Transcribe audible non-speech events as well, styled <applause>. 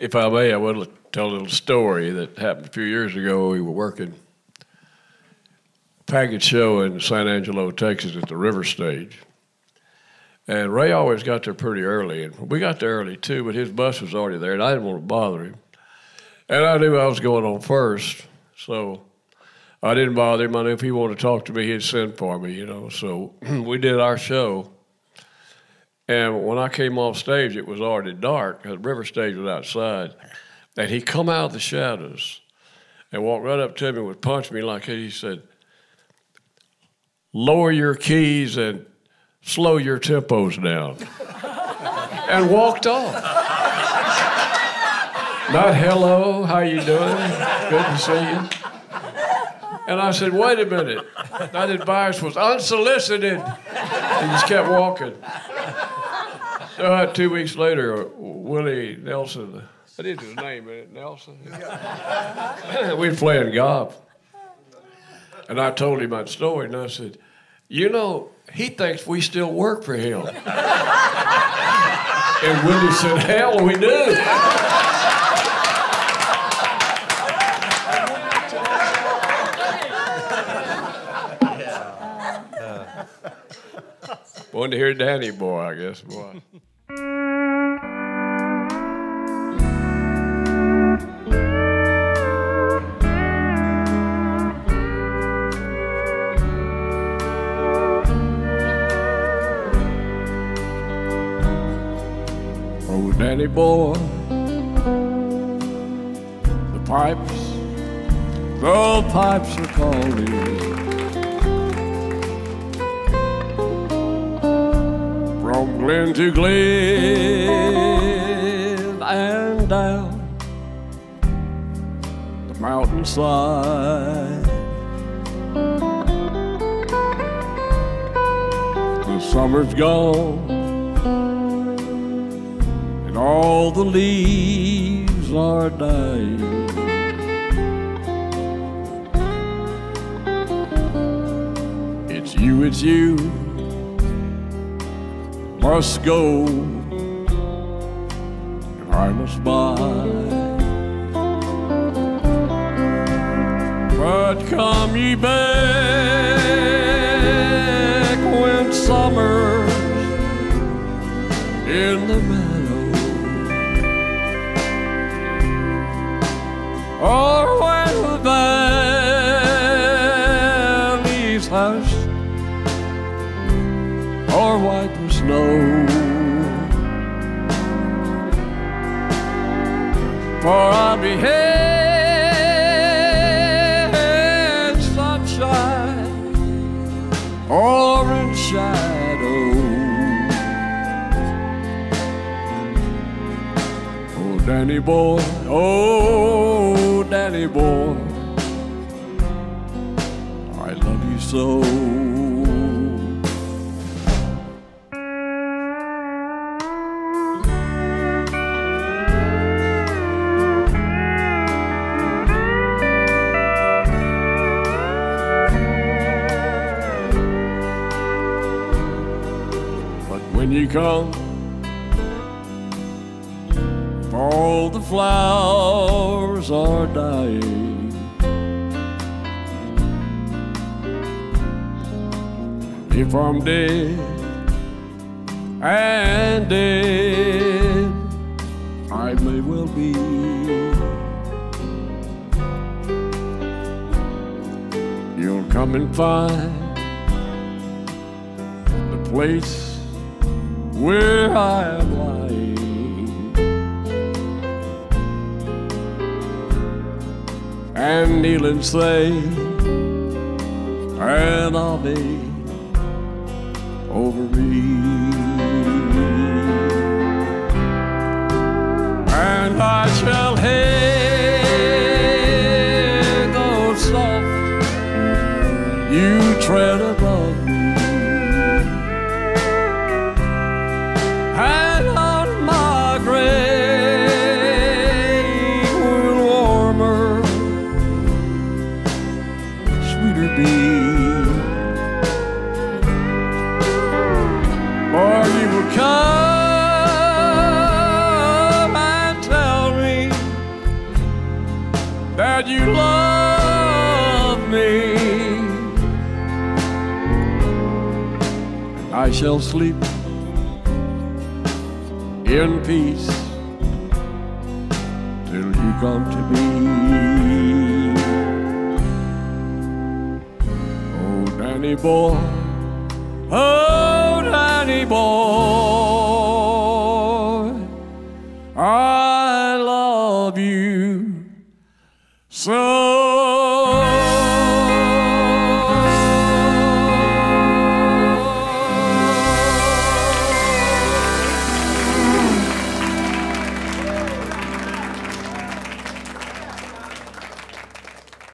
if I may, I want to tell a little story that happened a few years ago. We were working package show in San Angelo, Texas at the River Stage. And Ray always got there pretty early, and we got there early too, but his bus was already there, and I didn't want to bother him. And I knew I was going on first, so I didn't bother him. I knew if he wanted to talk to me, he'd send for me, you know. So <clears throat> we did our show. And when I came off stage, it was already dark. The river stage was outside. And he come out of the shadows and walked right up to me and would punch me like he said, lower your keys and slow your tempos down. <laughs> and walked off. Not hello, how you doing? Good to see you. And I said, wait a minute. That advice was unsolicited. He just kept walking. So uh, two weeks later, Willie Nelson, I did his name, it, Nelson. <laughs> we were playing golf. And I told him my story, and I said, You know, he thinks we still work for him. <laughs> and Willie said, Hell, we do. <laughs> Wanted to hear Danny Boy, I guess, boy. Boy, the pipes, the pipes are calling. From glen to glen and down the mountainside. The summer's gone and all the leaves are dying. It's you, it's you must go, and I must buy. But come ye back when summer's hushed or white with snow. For I'll be here in sunshine or in shadow. Oh, Danny boy, oh, when you come, all the flowers are dying. If I'm dead and dead, I may well be. You'll come and find the place where I am lying, and kneel and say, and I'll be over me. And I shall hear those soft you tread that you love me. I shall sleep in peace till you come to me. Oh, Danny boy, oh, Danny boy.